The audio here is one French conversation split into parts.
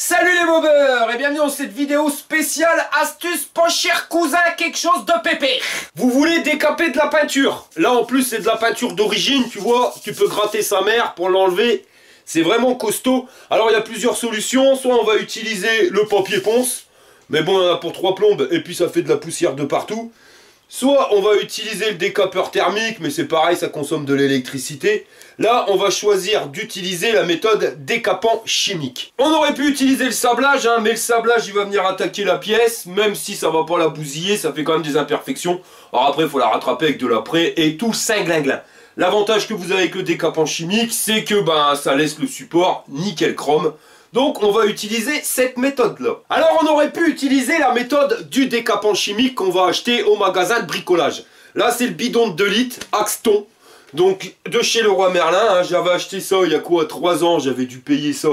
Salut les bobeurs et bienvenue dans cette vidéo spéciale astuce pas cher cousin quelque chose de pépé. Vous voulez décaper de la peinture? Là en plus c'est de la peinture d'origine tu vois, tu peux gratter sa mère pour l'enlever. C'est vraiment costaud. Alors il y a plusieurs solutions, soit on va utiliser le papier ponce, mais bon a pour trois plombes et puis ça fait de la poussière de partout. Soit on va utiliser le décapeur thermique, mais c'est pareil, ça consomme de l'électricité. Là, on va choisir d'utiliser la méthode décapant chimique. On aurait pu utiliser le sablage, hein, mais le sablage, il va venir attaquer la pièce, même si ça va pas la bousiller, ça fait quand même des imperfections. Alors après, il faut la rattraper avec de l'après et tout cinglinglin. L'avantage que vous avez avec le décapant chimique, c'est que ben, ça laisse le support nickel chrome. Donc on va utiliser cette méthode-là. Alors on aurait pu utiliser la méthode du décapant chimique qu'on va acheter au magasin de bricolage. Là c'est le bidon de 2 litres, Axton. Donc de chez le roi Merlin, hein, j'avais acheté ça il y a quoi 3 ans, j'avais dû payer ça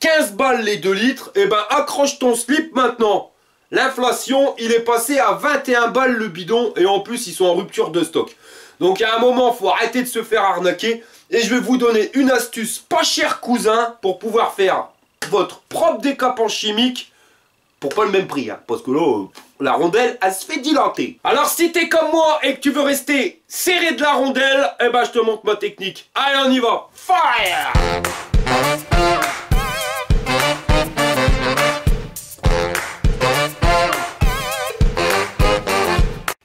15 balles les 2 litres. Et eh ben accroche ton slip maintenant. L'inflation, il est passé à 21 balles le bidon et en plus ils sont en rupture de stock. Donc à un moment, il faut arrêter de se faire arnaquer. Et je vais vous donner une astuce pas cher cousin pour pouvoir faire votre propre décapant chimique pour pas le même prix. Hein, parce que là, euh, la rondelle, elle se fait dilater. Alors si t'es comme moi et que tu veux rester serré de la rondelle, eh ben je te montre ma technique. Allez, on y va. Fire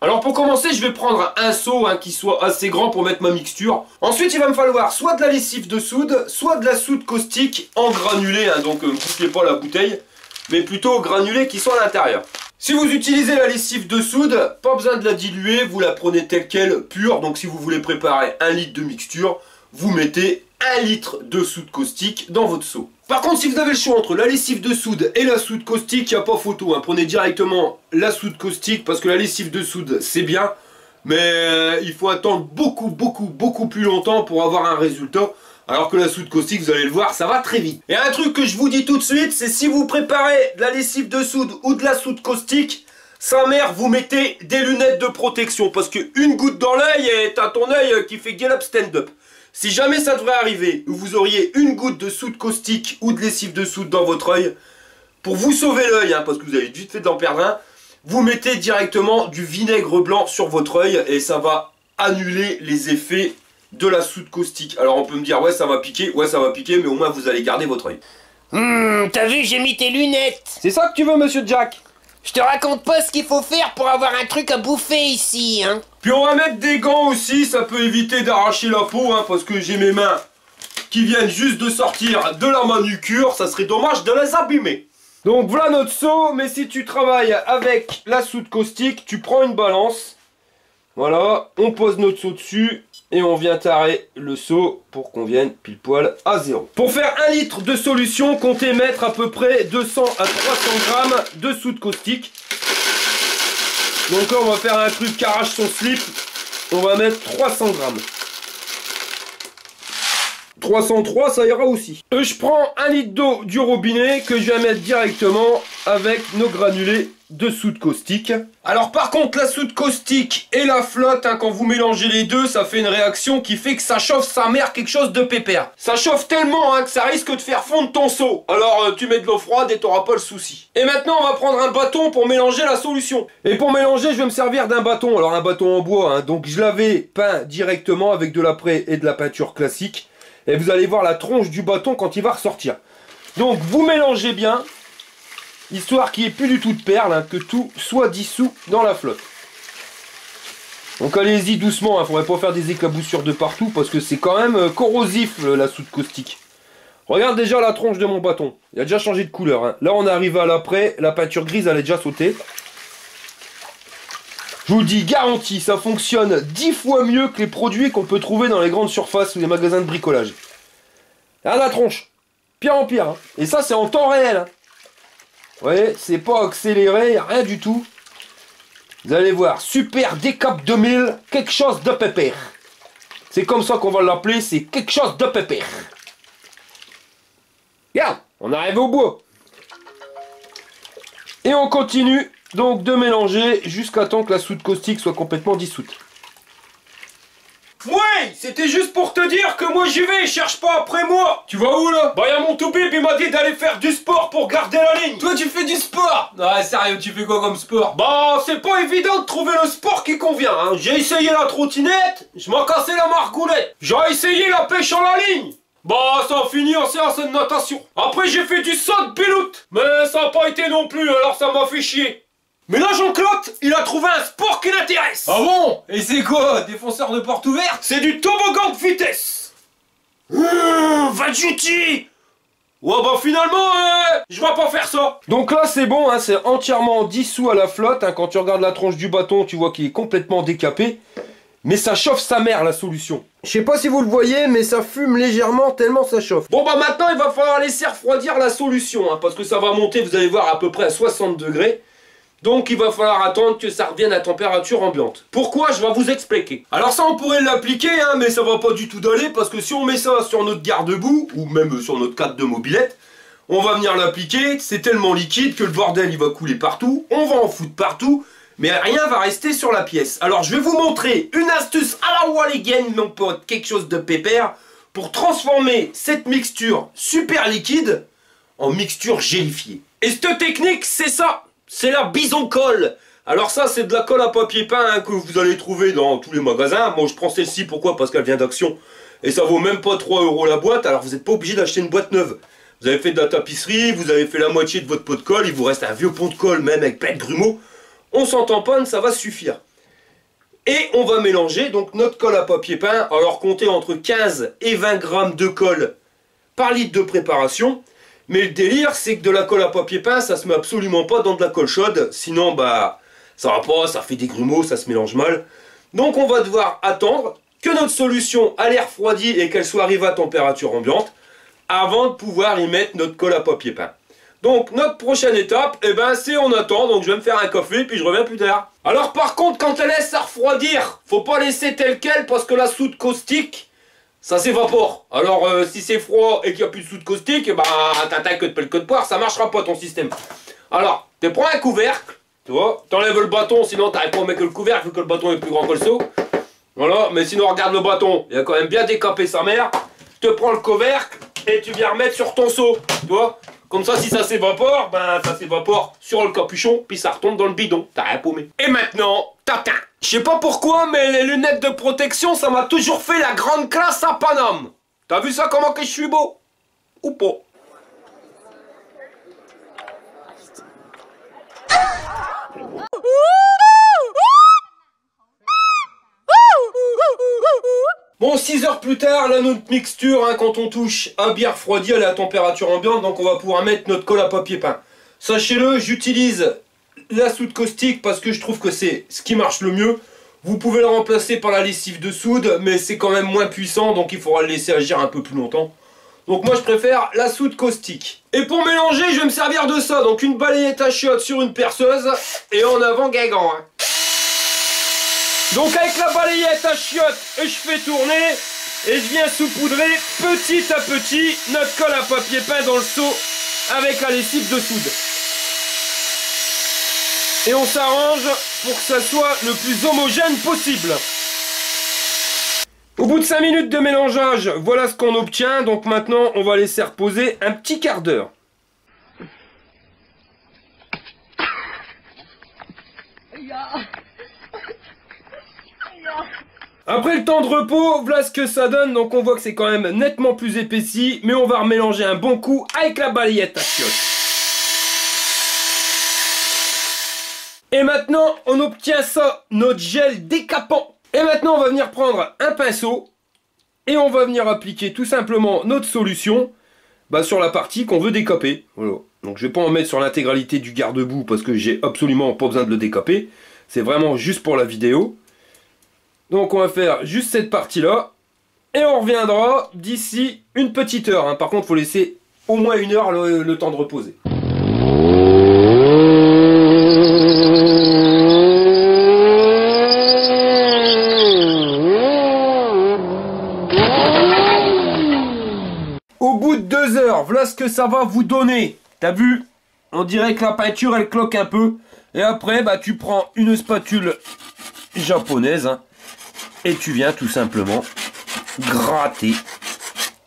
Alors pour commencer, je vais prendre un seau hein, qui soit assez grand pour mettre ma mixture. Ensuite, il va me falloir soit de la lessive de soude, soit de la soude caustique en granulé. Hein, donc ne euh, pas la bouteille, mais plutôt granulé qui soit à l'intérieur. Si vous utilisez la lessive de soude, pas besoin de la diluer, vous la prenez telle qu'elle, pure. Donc si vous voulez préparer un litre de mixture, vous mettez un litre de soude caustique dans votre seau. Par contre, si vous avez le choix entre la lessive de soude et la soude caustique, il n'y a pas photo. Hein. Prenez directement la soude caustique parce que la lessive de soude, c'est bien. Mais euh, il faut attendre beaucoup, beaucoup, beaucoup plus longtemps pour avoir un résultat. Alors que la soude caustique, vous allez le voir, ça va très vite. Et un truc que je vous dis tout de suite, c'est si vous préparez de la lessive de soude ou de la soude caustique, sa mère, vous mettez des lunettes de protection. Parce qu'une goutte dans l'œil et t'as ton œil qui fait get up stand-up. Si jamais ça devrait arriver, où vous auriez une goutte de soude caustique ou de lessive de soude dans votre œil, pour vous sauver l'œil, hein, parce que vous avez vite fait d'en perdre un, vous mettez directement du vinaigre blanc sur votre œil et ça va annuler les effets de la soude caustique. Alors on peut me dire, ouais ça va piquer, ouais ça va piquer, mais au moins vous allez garder votre œil. Hum, t'as vu, j'ai mis tes lunettes. C'est ça que tu veux, monsieur Jack? Je te raconte pas ce qu'il faut faire pour avoir un truc à bouffer ici, hein. Puis on va mettre des gants aussi, ça peut éviter d'arracher la peau, hein, parce que j'ai mes mains qui viennent juste de sortir de la manucure, ça serait dommage de les abîmer. Donc voilà notre seau, mais si tu travailles avec la soude caustique, tu prends une balance. Voilà, on pose notre seau dessus et on vient tarer le seau pour qu'on vienne pile poil à zéro. Pour faire un litre de solution, comptez mettre à peu près 200 à 300 grammes de soude caustique. Donc là, on va faire un truc qui arrache son slip. On va mettre 300 grammes. 303, ça ira aussi. Euh, je prends un litre d'eau du robinet que je vais mettre directement avec nos granulés de soude caustique. Alors par contre la soude caustique et la flotte, hein, quand vous mélangez les deux, ça fait une réaction qui fait que ça chauffe sa mère quelque chose de pépère. Ça chauffe tellement hein, que ça risque de faire fondre ton seau. Alors euh, tu mets de l'eau froide et t'auras pas le souci. Et maintenant on va prendre un bâton pour mélanger la solution. Et pour mélanger je vais me servir d'un bâton. Alors un bâton en bois, hein. donc je l'avais peint directement avec de l'après et de la peinture classique. Et vous allez voir la tronche du bâton quand il va ressortir. Donc vous mélangez bien, histoire qu'il n'y ait plus du tout de perles, hein, que tout soit dissous dans la flotte. Donc allez-y doucement, il hein, ne faudrait pas faire des éclaboussures de partout parce que c'est quand même euh, corrosif la soude caustique. Regarde déjà la tronche de mon bâton, il a déjà changé de couleur. Hein. Là on arrive à l'après, la peinture grise elle est déjà sautée. Je vous dis, garantie, ça fonctionne 10 fois mieux que les produits qu'on peut trouver dans les grandes surfaces ou les magasins de bricolage. Regarde la tronche, pire en pire. Et ça c'est en temps réel. Vous voyez, c'est pas accéléré, rien du tout. Vous allez voir, super décap 2000, quelque chose de pépère. C'est comme ça qu'on va l'appeler, c'est quelque chose de pépère. Regarde, on arrive au bout. Et on continue donc de mélanger jusqu'à temps que la soude caustique soit complètement dissoute. Hey, c'était juste pour te dire que moi j'y vais, cherche pas après moi Tu vas où là? Bah y'a mon toubib, il m'a dit d'aller faire du sport pour garder la ligne Toi tu fais du sport Non sérieux, tu fais quoi comme sport? Bah c'est pas évident de trouver le sport qui convient, hein. J'ai essayé la trottinette, je m'en cassé la margoulette. J'ai essayé la pêche en la ligne bah, ça a fini en séance de natation. Après, j'ai fait du saut de pilote. Mais ça n'a pas été non plus, alors ça m'a fait chier. Mais là, Jean-Claude, il a trouvé un sport qui l'intéresse. Ah bon? Et c'est quoi Défonceur de porte ouverte? C'est du toboggan de vitesse. Mmh, va duty Ouais bah finalement, euh, je vais pas faire ça Donc là c'est bon, hein, c'est entièrement dissous à la flotte, hein. quand tu regardes la tronche du bâton, tu vois qu'il est complètement décapé. Mais ça chauffe sa mère la solution. Je sais pas si vous le voyez, mais ça fume légèrement tellement ça chauffe. Bon bah maintenant il va falloir laisser refroidir la solution, hein, parce que ça va monter, vous allez voir, à peu près à 60 degrés. Donc il va falloir attendre que ça revienne à température ambiante. Pourquoi? Je vais vous expliquer. Alors ça on pourrait l'appliquer, hein, mais ça va pas du tout d'aller, parce que si on met ça sur notre garde-boue, ou même sur notre cadre de mobilette, on va venir l'appliquer, c'est tellement liquide que le bordel il va couler partout, on va en foutre partout, mais rien va rester sur la pièce. Alors je vais vous montrer une astuce à la Walligan, mon pote, quelque chose de pépère, pour transformer cette mixture super liquide en mixture gélifiée. Et cette technique, c'est ça, c'est la bison colle. Alors ça, c'est de la colle à papier peint hein, que vous allez trouver dans tous les magasins. Moi, je prends celle-ci, pourquoi? Parce qu'elle vient d'Action. Et ça vaut même pas 3 euros la boîte, alors vous n'êtes pas obligé d'acheter une boîte neuve. Vous avez fait de la tapisserie, vous avez fait la moitié de votre pot de colle, il vous reste un vieux pont de colle, même avec plein de grumeaux on s'en tamponne, ça va suffire. Et on va mélanger donc notre colle à papier peint, alors comptez entre 15 et 20 grammes de colle par litre de préparation. Mais le délire, c'est que de la colle à papier peint, ça se met absolument pas dans de la colle chaude, sinon bah ça va pas, ça fait des grumeaux, ça se mélange mal. Donc on va devoir attendre que notre solution a l'air refroidie et qu'elle soit arrivée à température ambiante avant de pouvoir y mettre notre colle à papier peint. Donc notre prochaine étape, eh ben c'est on attend, donc je vais me faire un café puis je reviens plus tard. Alors par contre quand elle laisse à refroidir, faut pas laisser tel quel parce que la soude caustique, ça s'évapore. Alors euh, si c'est froid et qu'il n'y a plus de soude caustique, bah t'attaques que de pelle que de poire, ça marchera pas ton système. Alors, tu prends un couvercle, tu vois, t'enlèves le bâton, sinon t'arrives pas à mettre que le couvercle vu que le bâton est plus grand que le seau. Voilà, mais sinon regarde le bâton, il a quand même bien décapé sa mère. Tu te prends le couvercle et tu viens remettre sur ton seau, tu vois. Comme ça, si ça s'évapore, ben ça s'évapore sur le capuchon, puis ça retombe dans le bidon. T'as rien paumé. Et maintenant, tatin Je sais pas pourquoi, mais les lunettes de protection, ça m'a toujours fait la grande classe à Paname. T'as vu ça, comment que je suis beau? Ou pas? Bon, 6 heures plus tard, là, notre mixture, hein, quand on touche à bière refroidie, elle est à température ambiante, donc on va pouvoir mettre notre colle à papier peint. Sachez-le, j'utilise la soude caustique parce que je trouve que c'est ce qui marche le mieux. Vous pouvez le remplacer par la lessive de soude, mais c'est quand même moins puissant, donc il faudra le laisser agir un peu plus longtemps. Donc moi je préfère la soude caustique. Et pour mélanger, je vais me servir de ça. Donc une balayette à chiottes sur une perceuse, et en avant Guingamp. Hein. Donc avec la balayette à chiottes, je fais tourner et je viens saupoudrer petit à petit notre colle à papier peint dans le seau avec la lessive de soude. Et on s'arrange pour que ça soit le plus homogène possible. Au bout de 5 minutes de mélangeage, voilà ce qu'on obtient. Donc maintenant, on va laisser reposer un petit quart d'heure. Après le temps de repos, voilà ce que ça donne. Donc on voit que c'est quand même nettement plus épaissi. Mais on va remélanger un bon coup avec la balayette à chiottes. Et maintenant, on obtient ça, notre gel décapant. Et maintenant, on va venir prendre un pinceau. Et on va venir appliquer tout simplement notre solution bah, sur la partie qu'on veut décaper. Donc je vais pas en mettre sur l'intégralité du garde-boue parce que j'ai absolument pas besoin de le décaper. C'est vraiment juste pour la vidéo. Donc on va faire juste cette partie-là. Et on reviendra d'ici une petite heure. Hein. Par contre, il faut laisser au moins une heure le, temps de reposer. Au bout de deux heures, voilà ce que ça va vous donner. T'as vu? On dirait que la peinture, elle cloque un peu. Et après, bah, tu prends une spatule japonaise. Hein et tu viens tout simplement gratter.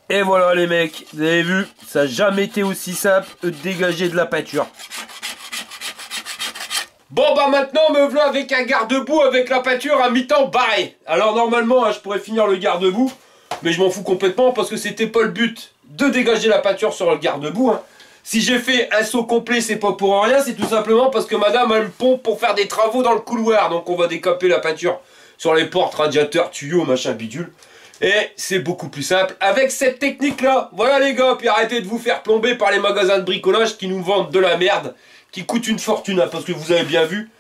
Et voilà les mecs, vous avez vu, ça n'a jamais été aussi simple de dégager de la peinture. Bon bah maintenant me voilà avec un garde-boue avec la peinture à mi-temps barré. Alors normalement hein, je pourrais finir le garde-boue, mais je m'en fous complètement parce que c'était pas le but de dégager la peinture sur le garde-boue. hein. Si j'ai fait un saut complet c'est pas pour rien, c'est tout simplement parce que madame elle me pompe pour faire des travaux dans le couloir. Donc on va décaper la peinture sur les portes, radiateurs, tuyaux, machin bidule. Et c'est beaucoup plus simple avec cette technique là. Voilà les gars, puis arrêtez de vous faire plomber par les magasins de bricolage qui nous vendent de la merde, qui coûte une fortune, hein, parce que vous avez bien vu.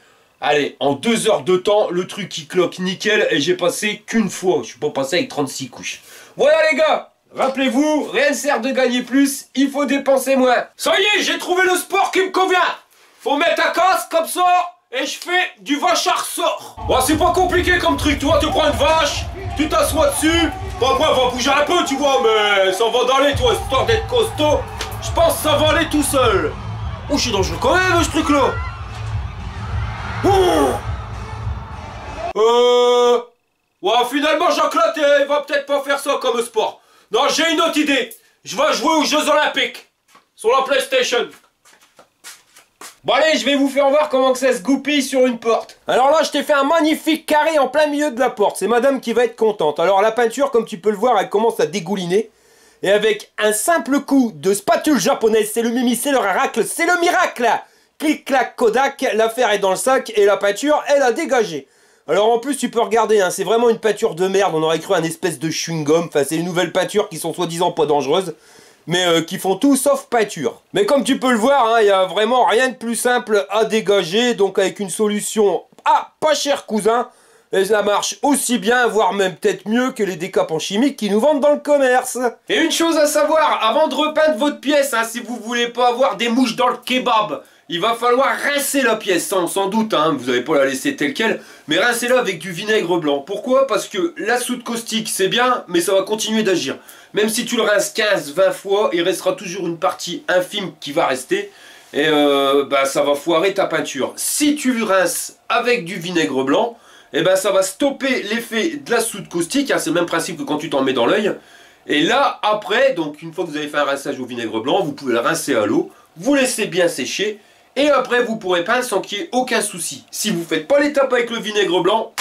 Allez, en deux heures de temps, le truc qui cloque nickel et j'ai passé qu'une fois. Je suis pas passé avec 36 couches. Voilà les gars, rappelez-vous, rien ne sert de gagner plus, il faut dépenser moins. Ça y est, j'ai trouvé le sport qui me convient. Faut mettre un casque comme ça et je fais du vachard sort. Bon, c'est pas compliqué comme truc, tu vois, tu prends une vache, tu t'assois dessus. Bon, après, on va bouger un peu, tu vois, mais ça va d'aller, toi, histoire d'être costaud. Je pense que ça va aller tout seul. Oh, je suis dangereux quand même, ce truc-là. Oh euh... Ouais, finalement, Jean-Claude, il va peut-être pas faire ça comme sport. Non, j'ai une autre idée. Je vais jouer aux Jeux Olympiques. Sur la PlayStation. Bon allez, je vais vous faire voir comment que ça se goupille sur une porte. Alors là, je t'ai fait un magnifique carré en plein milieu de la porte. C'est madame qui va être contente. Alors la peinture, comme tu peux le voir, elle commence à dégouliner. Et avec un simple coup de spatule japonaise, c'est le mimi, c'est le racle, c'est le miracle Clic-clac Kodak, l'affaire est dans le sac et la peinture, elle a dégagé. Alors en plus, tu peux regarder, hein, c'est vraiment une peinture de merde. On aurait cru un espèce de chewing-gum. Enfin, c'est les nouvelles peintures qui sont soi-disant pas dangereuses mais euh, qui font tout sauf peinture. Mais comme tu peux le voir, il n'y a vraiment rien de plus simple à dégager, donc avec une solution ah, pas cher cousin, et ça marche aussi bien, voire même peut-être mieux que les décapants chimiques qui nous vendent dans le commerce. Et une chose à savoir, avant de repeindre votre pièce, hein, si vous voulez pas avoir des mouches dans le kebab, il va falloir rincer la pièce, sans, sans doute, hein, vous n'allez pas la laisser telle qu'elle, mais rincez-la avec du vinaigre blanc. Pourquoi? Parce que la soude caustique, c'est bien, mais ça va continuer d'agir. Même si tu le rinces 15-20 fois, il restera toujours une partie infime qui va rester, et euh, bah, ça va foirer ta peinture. Si tu le rinces avec du vinaigre blanc, et ben ça va stopper l'effet de la soude caustique, hein, c'est le même principe que quand tu t'en mets dans l'œil. Et là, après, donc une fois que vous avez fait un rinçage au vinaigre blanc, vous pouvez le rincer à l'eau, vous laissez bien sécher, et après, vous pourrez peindre sans qu'il y ait aucun souci. Si vous faites pas l'étape avec le vinaigre blanc,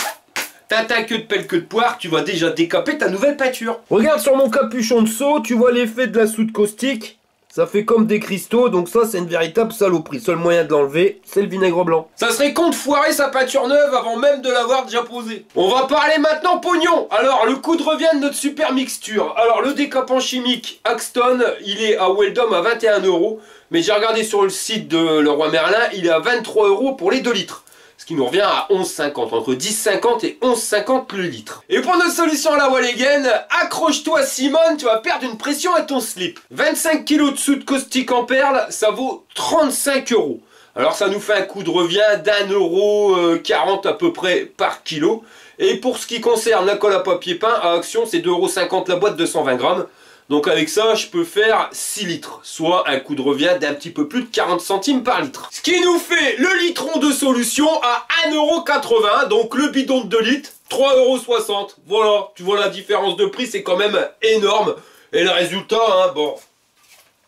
Tintin que de pelle que de poire, tu vas déjà décaper ta nouvelle peinture. Regarde sur mon capuchon de seau, tu vois l'effet de la soude caustique ça fait comme des cristaux, donc ça c'est une véritable saloperie. Seul moyen de l'enlever, c'est le vinaigre blanc. Ça serait con de foirer sa peinture neuve avant même de l'avoir déjà posée. On va parler maintenant pognon. Alors, le coût de revient de notre super mixture. Alors, le décapant chimique Axton, il est à Weldom à 21 euros. Mais j'ai regardé sur le site de Leroy Merlin, il est à 23 euros pour les 2 litres. Ce qui nous revient à 11,50, entre 10,50 et 11,50 le litre. Et pour notre solution à la Walligen, accroche-toi Simone, tu vas perdre une pression à ton slip. 25 kg de soude caustique en perles, ça vaut 35 euros. Alors ça nous fait un coût de revient d'un euro 40 à peu près par kilo. Et pour ce qui concerne la colle à papier peint, à Action c'est 2,50€ la boîte de 120 grammes. Donc avec ça, je peux faire 6 litres, soit un coût de revient d'un petit peu plus de 40 centimes par litre. Ce qui nous fait le litron de solution à 1,80€, donc le bidon de 2 litres, 3,60€. Voilà, tu vois la différence de prix, c'est quand même énorme. Et le résultat, hein, bon,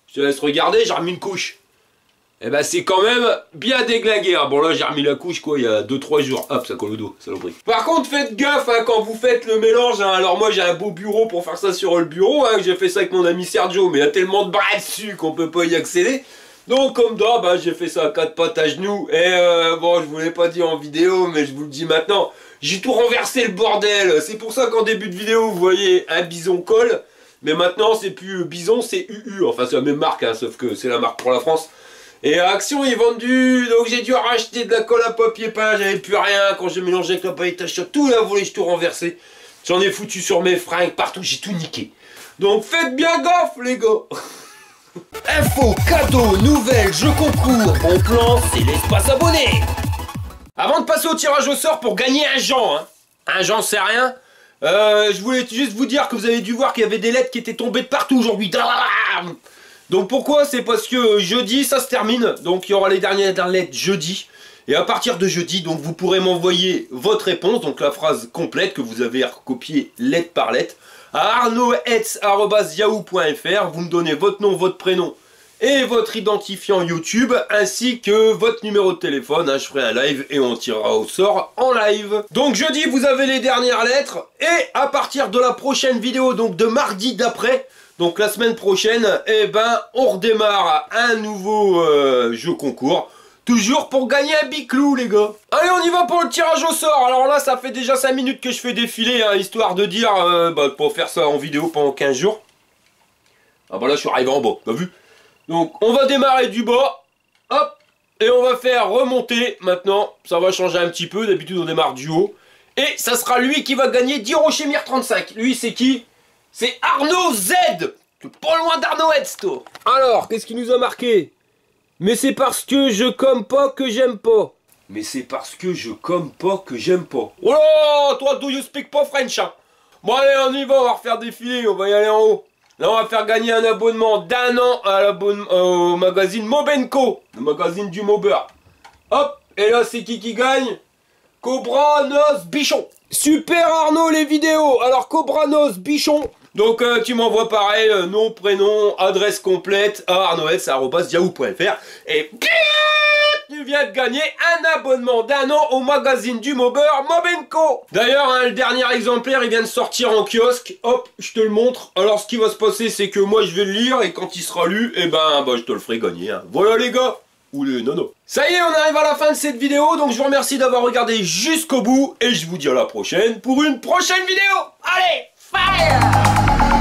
je te laisse regarder, j'ai remis une couche. Et ben c'est quand même bien déglingué. hein. Bon là j'ai remis la couche quoi il y a 2-3 jours. Hop ça colle au dos, saloperie. Par contre faites gaffe hein, quand vous faites le mélange. hein. Alors moi j'ai un beau bureau pour faire ça sur le bureau. J'ai fait ça avec mon ami Sergio. Mais il y a tellement de bras dessus qu'on peut pas y accéder. Donc comme d'hab j'ai fait ça à quatre pattes à genoux. Et euh, bon je vous l'ai pas dit en vidéo mais je vous le dis maintenant. J'ai tout renversé le bordel. C'est pour ça qu'en début de vidéo vous voyez un bison colle. Mais maintenant c'est plus bison c'est UU. Enfin c'est la même marque sauf que c'est la marque pour la France. Et à Action, ils vendent du... Donc j'ai dû racheter de la colle à papier peint, j'avais plus rien. Quand j'ai mélangé avec la pailletage sur tout la volée, j'ai tout renversé. J'en ai foutu sur mes fringues, partout, j'ai tout niqué. Donc faites bien gaffe, les gars Info, cadeau, nouvelles, jeux concours, bon plan, c'est l'espace abonné. Avant de passer au tirage au sort pour gagner un Jean, hein. Un Jean, c'est rien. Euh, je voulais juste vous dire que vous avez dû voir qu'il y avait des lettres qui étaient tombées de partout aujourd'hui. Donc pourquoi? C'est parce que jeudi ça se termine, donc il y aura les dernières lettres jeudi. Et à partir de jeudi, donc vous pourrez m'envoyer votre réponse, donc la phrase complète que vous avez recopiée lettre par lettre, à arnaudhetz.yahoo.fr. Vous me donnez votre nom, votre prénom et votre identifiant YouTube ainsi que votre numéro de téléphone. Hein, je ferai un live et on tirera au sort en live. Donc jeudi, vous avez les dernières lettres et à partir de la prochaine vidéo, donc de mardi d'après, donc la semaine prochaine, eh ben, on redémarre un nouveau euh, jeu concours. Toujours pour gagner un biclou, les gars. Allez, on y va pour le tirage au sort. Alors là, ça fait déjà 5 minutes que je fais défiler, hein, histoire de dire, euh, bah, pour faire ça en vidéo pendant 15 jours. Ah bah là, je suis arrivé en bas, t'as vu? Donc, on va démarrer du bas. Hop. Et on va faire remonter maintenant. Ça va changer un petit peu. D'habitude, on démarre du haut. Et ça sera lui qui va gagner 10 Rochemire 35. Lui, c'est qui? C'est Arnaud Z Pas loin d'Arnaud Headstore. Alors, qu'est-ce qui nous a marqué? Mais c'est parce que je comme pas que j'aime pas. Mais c'est parce que je comme pas que j'aime pas. Oh là Toi, do you speak pas French hein? Bon allez, on y va, on va refaire défiler, on va y aller en haut. Là, on va faire gagner un abonnement d'un an à l'abonnement au magazine Mobenco, le magazine du Mauber. Hop, et là, c'est qui qui gagne? Cobra Nos Bichon. Super Arnaud, les vidéos. Alors, Cobra Nos Bichon, donc euh, tu m'envoies pareil, euh, nom, prénom, adresse complète à et tu viens de gagner un abonnement d'un an au magazine du Mober Mobenco. D'ailleurs, hein, le dernier exemplaire, il vient de sortir en kiosque. Hop, je te le montre. Alors, ce qui va se passer, c'est que moi, je vais le lire et quand il sera lu, eh ben, bah, je te le ferai gagner. Hein. Voilà les gars ou les nono. Ça y est, on arrive à la fin de cette vidéo, donc je vous remercie d'avoir regardé jusqu'au bout et je vous dis à la prochaine pour une prochaine vidéo. Allez, fire!